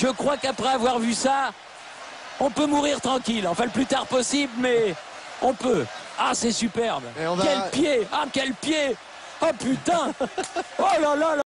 Je crois qu'après avoir vu ça, on peut mourir tranquille. Enfin, le plus tard possible, mais on peut. Ah, c'est superbe. Quel pied Ah, quel pied Oh putain Oh là là là